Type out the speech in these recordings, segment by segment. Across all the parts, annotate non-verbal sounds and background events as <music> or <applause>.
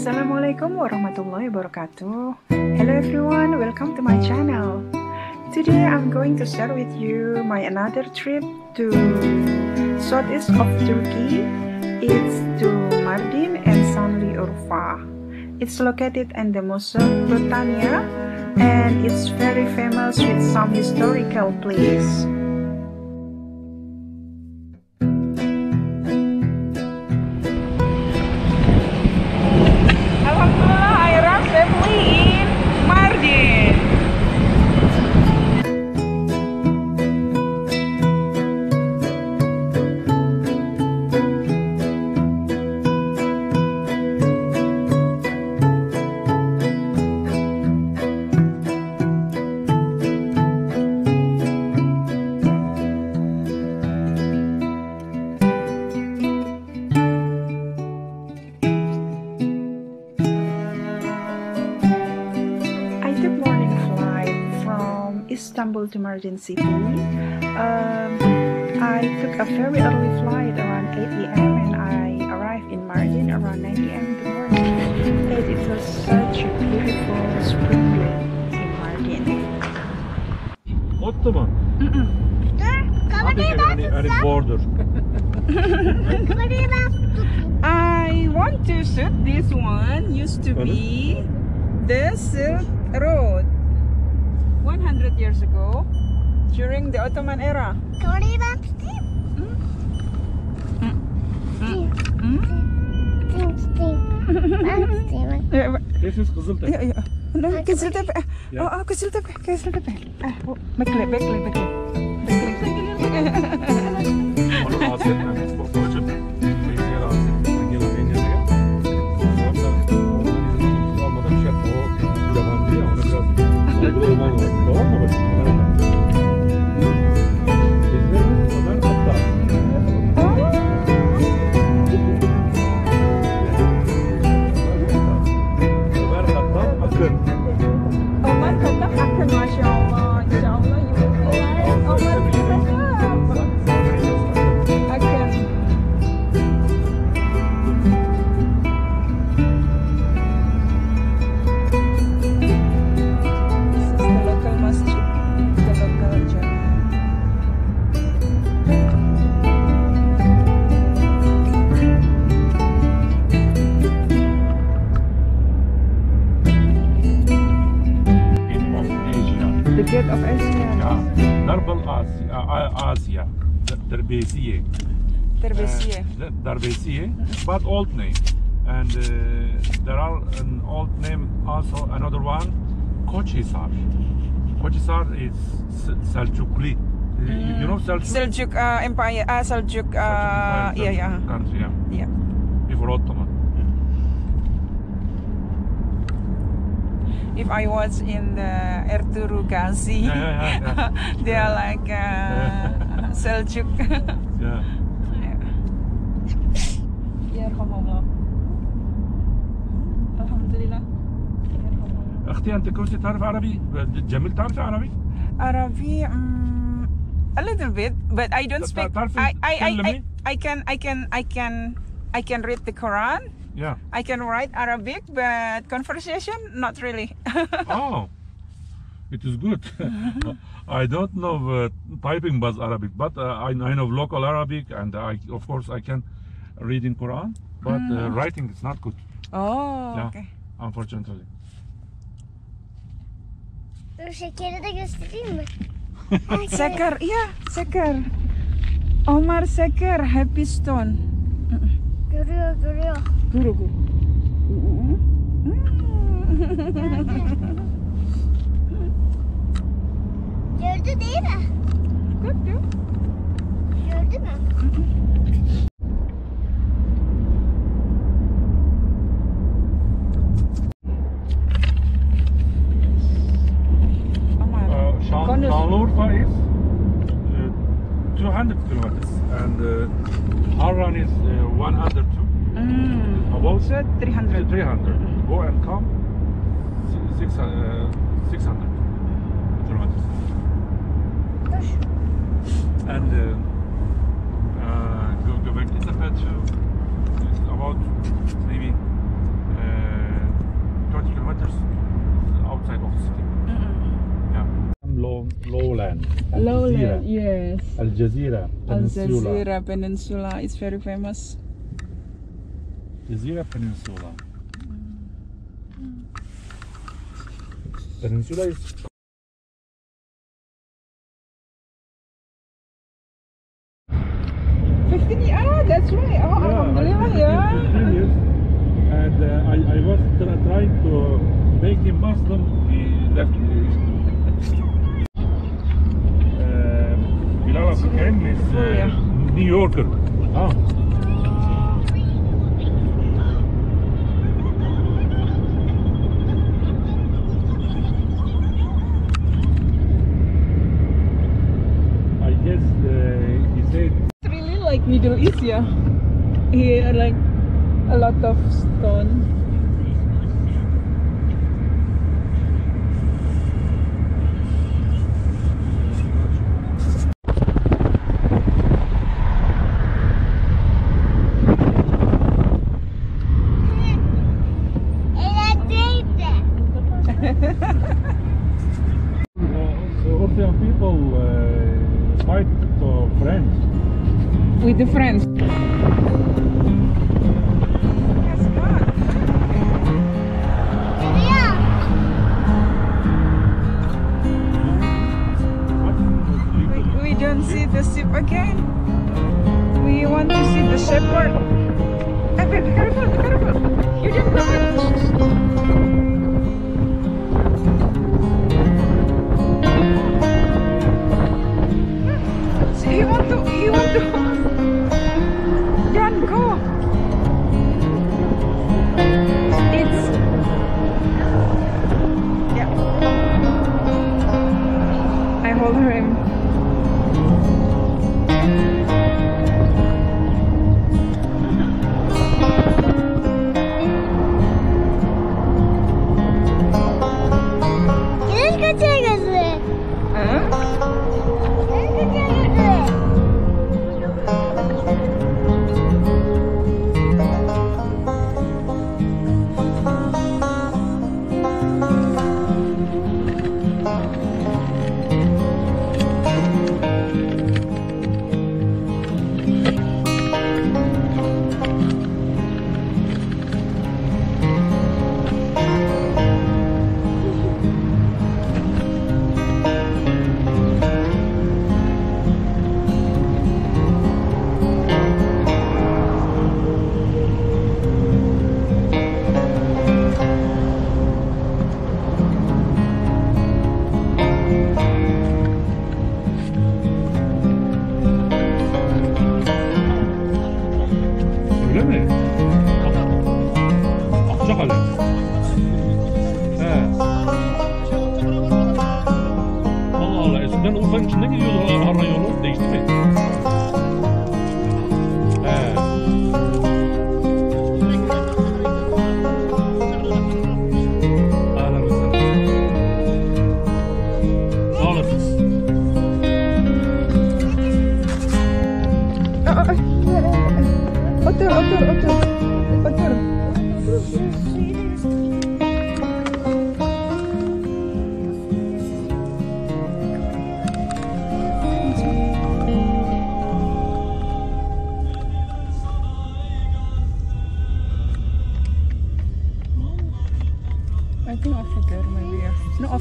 Assalamualaikum warahmatullahi wabarakatuh. Hello everyone, welcome to my channel. Today I'm going to share with you my another trip to southeast of Turkey. It's to Mardin and Sanliurfa. It's located in the Mosul, Britania, and it's very famous with some historical place. Istanbul to Mardin City. Um, I took a very early flight around 8 a.m. and I arrived in Mardin around 9 a.m. in the morning. And it was such a beautiful spring day in Mardin. Ottoman. Mm-mm. border. I want to shoot this one used to be the Silk Road. 100 years ago during the Ottoman era. This is Kızıltepe. Ya, ya. No, oh, oh, Kızıltepe. Kızıltepe, ah, oh, Kızıltepe. Bekle, bekle, bekle. Bekle. Onu rahatsız etmem. durman lazım. Tamam mı? Bizlerimiz kadar hatta. Darbesiye, but old name. And uh, there are an old name also another one, Koçhisar. Koçhisar is S- Selçukli. Uh, You know Selçuk? Seljuk uh, Empire. Seljuk. Uh, Selçuk, yeah, yeah. Country, yeah. Yeah. Before Ottoman. if I was in the Ertuğrul Gazi, yeah, yeah, yeah. <laughs> they are like uh, <laughs> Seljuk. Yeah. Yarhamullah. Alhamdulillah. Yarhamullah. اختي انت كنت تعرف عربي؟ جميل تعرف عربي؟ Arabic, um, a little bit, but I don't Ta- speak. تعرفي I, I, I, I, تتكلمي؟ I can, I can, I can, I can read the Quran. Yeah. I can write Arabic, but conversation, not really. <laughs> Oh, it is good. <laughs> I don't know uh, typing buzz Arabic, but uh, I, I know local Arabic, and I, of course I can read in Quran, but uh, writing is not good, oh, Yeah. okay. unfortunately. Dur şekeri de göstereyim mi? Seker, iya, Seker. Omar Seker, Happy Stone. Görüyor görüyor. Guru, guru. Gördü değil mi? Gördü. Gördü mü? lower part is uh, 200 kilometers and uh, run is uh, 102. Mm. About so 300. 300. Mm. Go and come 600, uh, 600 kilometers. And uh, uh, go, go back to about maybe uh, 20 kilometers outside of the city uh, Lowland, yes. Al Jazeera Peninsula. Al Jazeera Peninsula is very famous. Jazeera Peninsula. Peninsula is Fifteen years. Ah, that's right. Oh, alhamdulillah, yeah. 15 years. And uh, I, I was trying to make him Muslim. He left. Bilal Abdülkerim is Oh, uh. New Yorker. Ah. I guess uh, he said It's really like Middle East, yeah. Here, like a lot of stone. With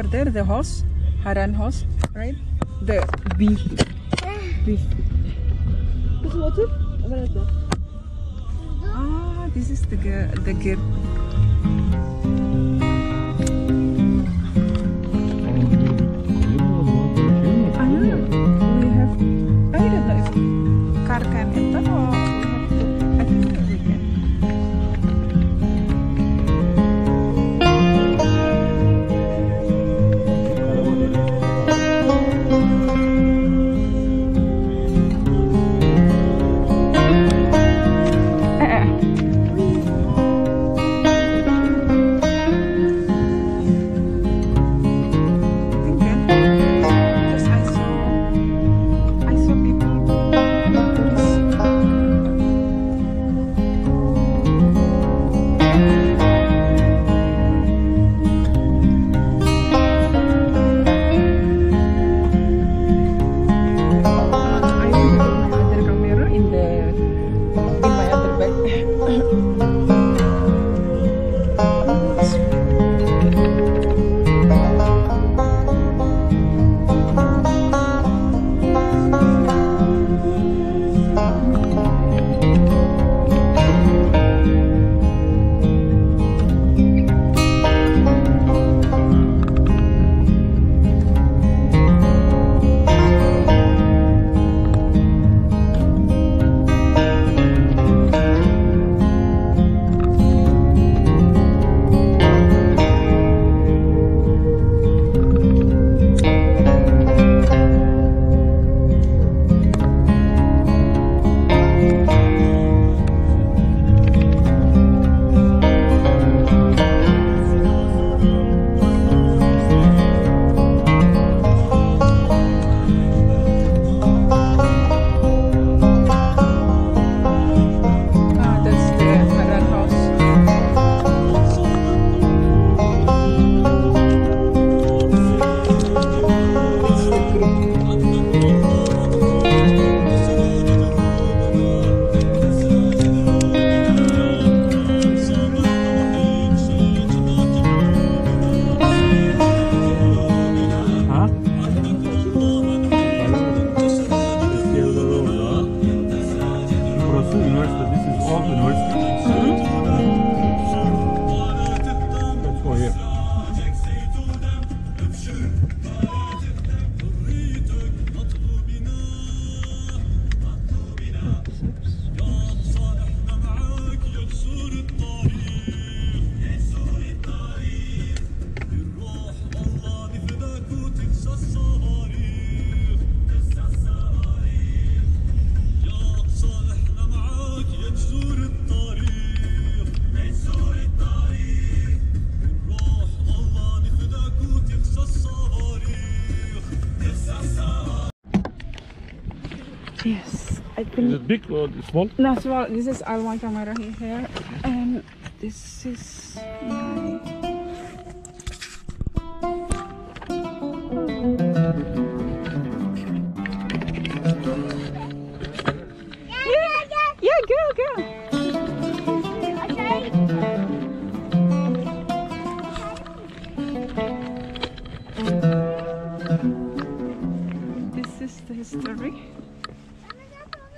over there the horse, Harran horse, right? The beef, beef. Ah, this is the the gate. This is old university. Mm -hmm. Think it big small? no. So this is all my camera here, and this is my. Yeah, go, go. This is the history.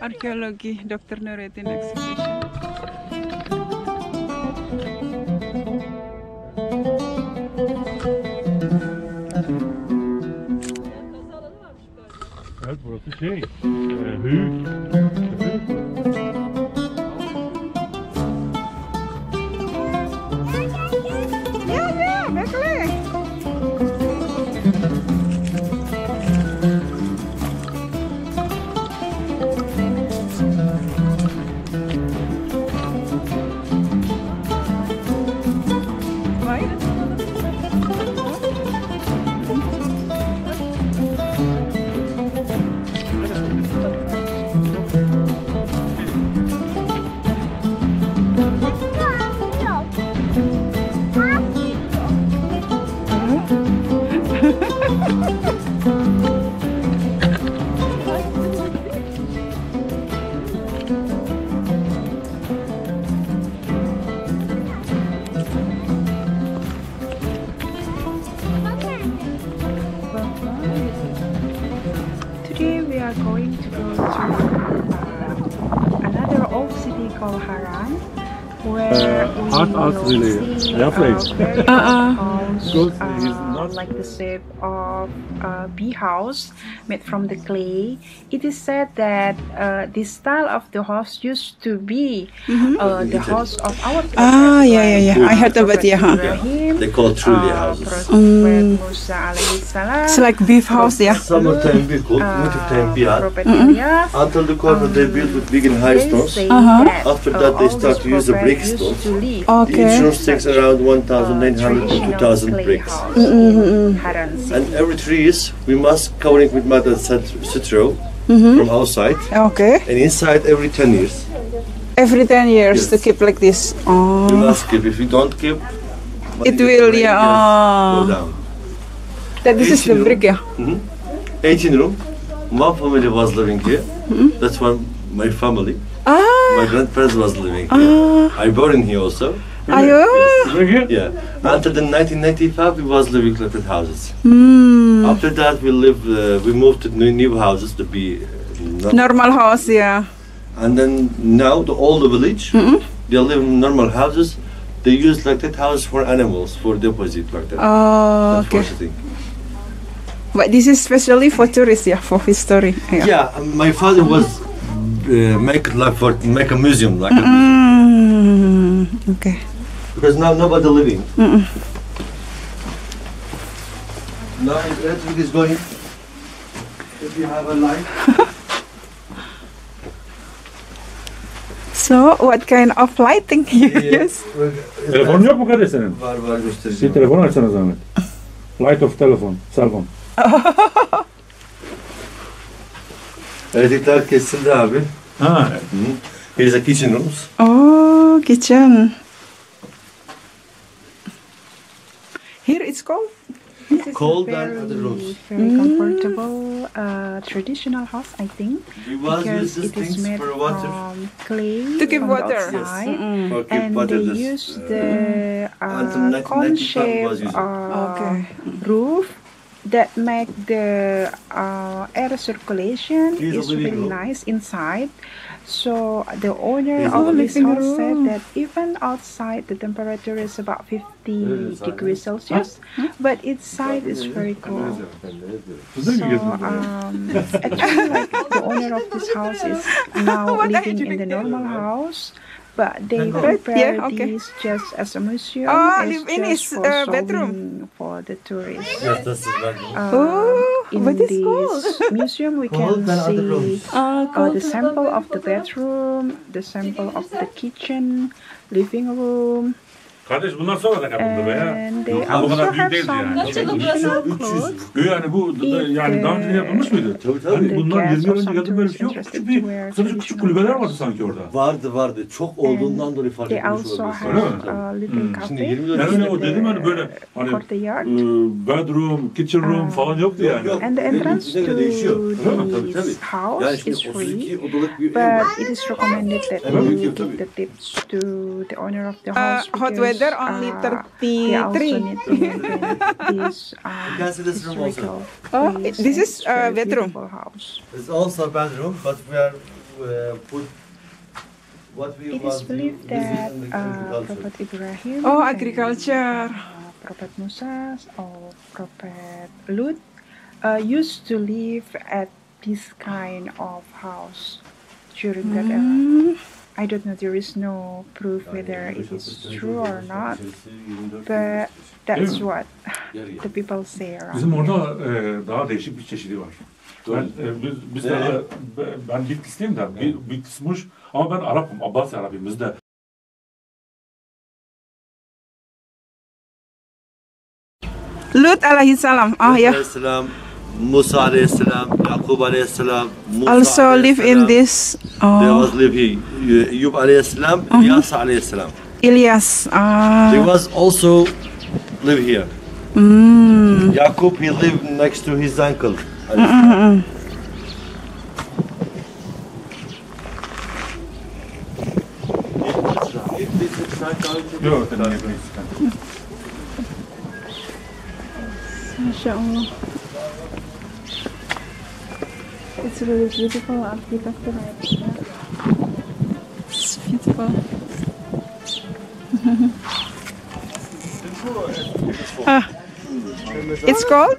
Arkeologi Dr. Nureddin exhibition. Evet burası şey. E. are going to go to uh, another old city called Harran, where we art- art really, see yeah, place. a very Uh-uh. house, uh, it is not- like the shape of a bee house made from the clay. It is said that uh, this style of the house used to be uh, the house of our prophet, Ah, yeah, yeah, yeah. like I heard about Prophet it, huh? Ibrahim, They call truly uh, houses. Prophet Musa alaihi salam, It's like beef house, yeah. Summertime we cook, wintertime we uh, hot. Until the corner they built with big and high stones. Uh-huh. that, After uh, that, they start to use the brick stones. to live The Okay. insurance takes around uh, 1,900 to 2,000 bricks. house in Harran City. Mm-hmm. And every three years we must cover it with mud and cit- citro Mm-hmm. from outside. Okay. And inside every 10 years. Every 10 years Yes. to keep like this. Oh. We Oh. must keep. If you don't keep, It will, yeah. Go Oh. down. That this is the Eighteen brick, yeah. Mm-hmm. 18 room. One family was living here. Mm-hmm. That's one my family. Ah. My grandparents was living here. Ah. I born in here also. Ayo. Bring. Yeah. Until the 1995, we was living like that houses. Hmm. After that, we live. Uh, we moved to new, new houses to be. Uh, Normal house, yeah. and then now the all the village, they live in normal houses. They use like that houses for animals for deposit like that. Oh, That's okay. But this is especially for tourists, yeah, for history. Yeah. Yeah, um, my father was uh, make like for make a museum like a Mm, okay. Because now nobody living. Now electric is going. If you have a light. <laughs> So, what kind of lighting you use? Telefon yok mu kardeş senin? Var var Bir göstereceğim. telefon açsana zahmet. Light of telefon, cell phone. <laughs> Elektrikler kesildi abi. Ha. Here's a kitchen rooms. Oh, kitchen. Here it's cold. This is Cold a and very, other rooms. very comfortable uh, traditional house, I think, We was because use these it is things made for water. from clay To keep water. outside, Mm-mm. Or keep and water they use uh, the until uh, cone was shape uh, Okay. roof that make the uh, air circulation Here's is really nice inside So the owner of this house said that even outside the temperature is about 50 degrees Celsius, but inside is very cool. So um, actually, like the owner of this house is <laughs> now living in the normal house, but they Right, prepare yeah, okay. this just as a museum. Oh, live in just his, for uh, bedroom. showing for the tourists. Yes, that's his bedroom. Um, Oh, in what is this called? <laughs> museum, we can than see rooms. Ah, uh, the sample of the bedroom, the sample of the kitchen, living room, Kardeş bundan sonra da yapıldı be ya. and they Yok, bu kadar also büyük have değildi yani. traditional 300. clothes. Yani bu da- yani daha önce de yapılmış mıydı? Tabii tabii. Bunlar guests 20 yıl or önce geldi böyle bir şey yok. Küçük bir, sadece küçük kulübeler vardı sanki orada. Vardı vardı. Çok olduğundan dolayı fark etmiş olabilir. Öyle mi? a little Hmm. Şimdi 20 yıl önce öyle o dedim hani böyle hani e, bedroom, kitchen room Aa. falan yoktu Yok, yani. yok. And the entrance to değişiyor. Tabii, tabii. this house Yani is şimdi free, 32 odalık bir ev var. but it is recommended that we give tabii. the tips to the owner of the Uh, house hot because, weather only uh, they also 33. need to maintain this can see this room also. Oh, place this is, it's uh, bedroom. house. It's also a bedroom, but we are uh, put what we It want is believed visit that uh, agriculture. Prophet Ibrahim Oh, and, agriculture. uh, Prophet Musa or Prophet Lut uh, used to live at this kind of house during that era. I don't know, there is no proof whether it is true or not, but that's what the people say around Bizim orada e, daha değişik bir çeşidi var. Ben, e, biz, biz de, Ne? ben- ben Bitlisliyim de, bir, Bitlismuş ama ben Arap'ım, Abbas Arap'ıyım. Biz de Lut alaihi salam. Oh yeah. Aleyhisselam, Musa aleyhisselam, Yaqub aleyhisselam, Musa Also live in aleyhisselam. this. They Oh, was live here. Yub aleyhisselam, Ilyas aleyhisselam. Ilyas. They Ah. was also live here. Mm. Yaqub he lived next to his uncle. Mm-mm. Yok, tedavi etmeyiz. Masya <laughs> It's really beautiful architecture. It's beautiful. ah, it's called?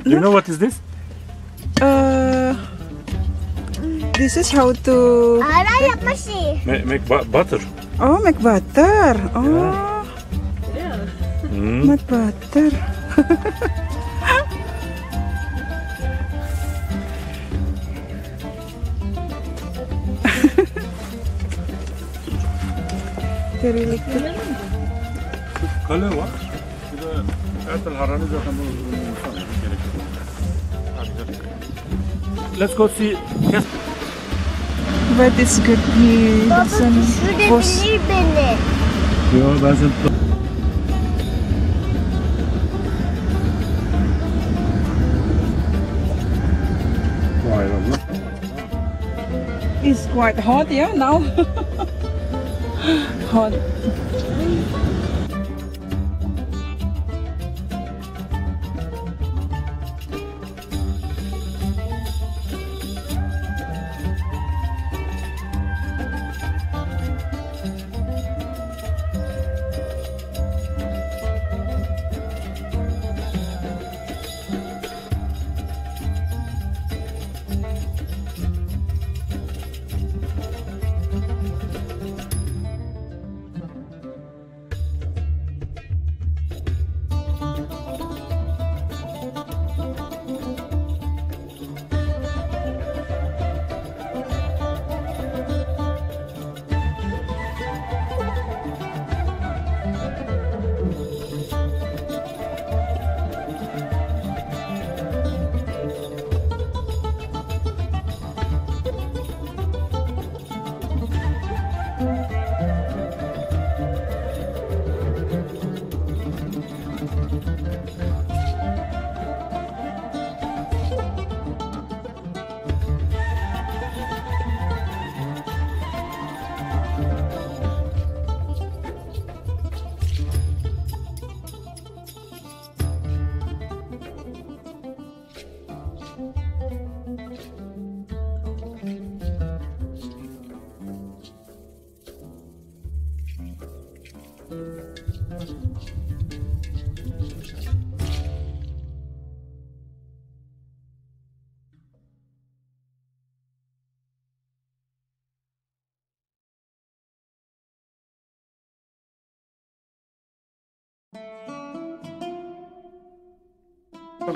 Do you know what is this? Uh, this is how to. Make, make butter. oh make butter. Oh, Hmm. make butter. They really good. Kale var. Bir de Ertel Harani zaten Let's go see. Yes. But it's good. He Baba doesn't post. düşürebilir beni. Yo ben sen Vay valla. It's quite hot, yeah, now. <laughs> hot.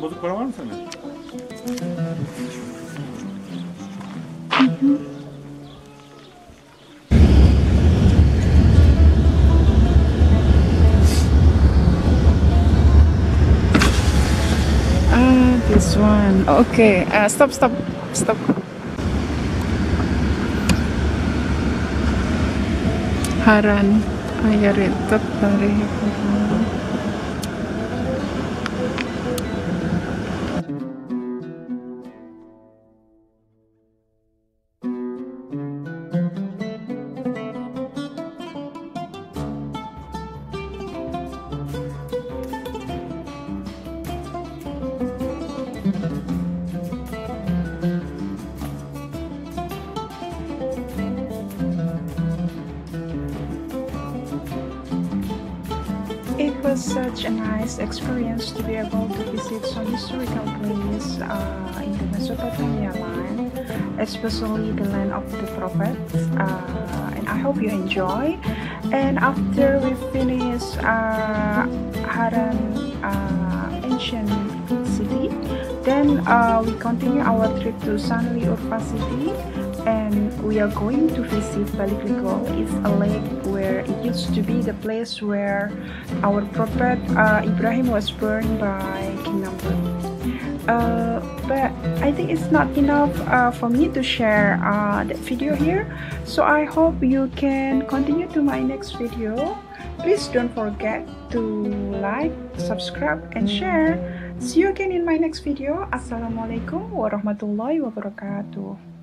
Bozuk para var mı sende? One. Okay. Uh, stop, stop, stop. Haran ayarit dari especially the land of the prophets. Uh, and I hope you enjoy. And after we finish uh, Harran uh, ancient city, then uh, we continue our trip to Sanliurfa city and we are going to visit Balıklıgöl. It's a lake where it used to be the place where our prophet uh, Ibrahim was burned by King Namrud. Uh, but I think it's not enough uh, for me to share uh, that video here. So I hope you can continue to my next video. Please don't forget to like, subscribe, and share. See you again in my next video. Assalamualaikum warahmatullahi wabarakatuh.